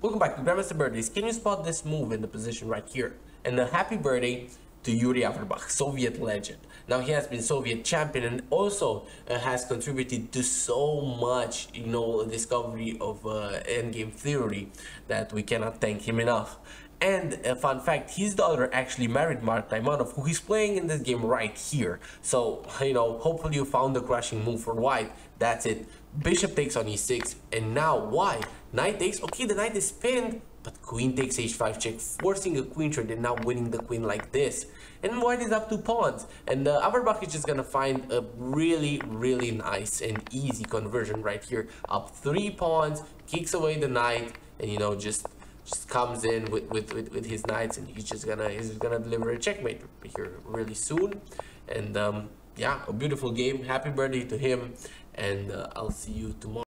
Welcome back to Grandmaster Birthdays. Can you spot this move in the position right here? And a happy birthday to Yuri Averbakh, Soviet legend. Now he has been Soviet champion and also uh, has contributed to so much, you know, discovery of uh, endgame theory that we cannot thank him enough. And a fun fact, his daughter actually married Mark Taimanov, who he's playing in this game right here. So, you know, hopefully you found the crushing move for white. That's it. Bishop takes on e6, and now why? Knight takes, okay, the knight is pinned, but queen takes h5 check, forcing a queen trade and now winning the queen like this. And white is up two pawns. And uh, Averbakh is just gonna find a really, really nice and easy conversion right here. Up three pawns, kicks away the knight, and you know, just just comes in with, with, with, with, his knights and he's just gonna he's gonna deliver a checkmate here really soon and um, yeah a beautiful game happy birthday to him and uh, I'll see you tomorrow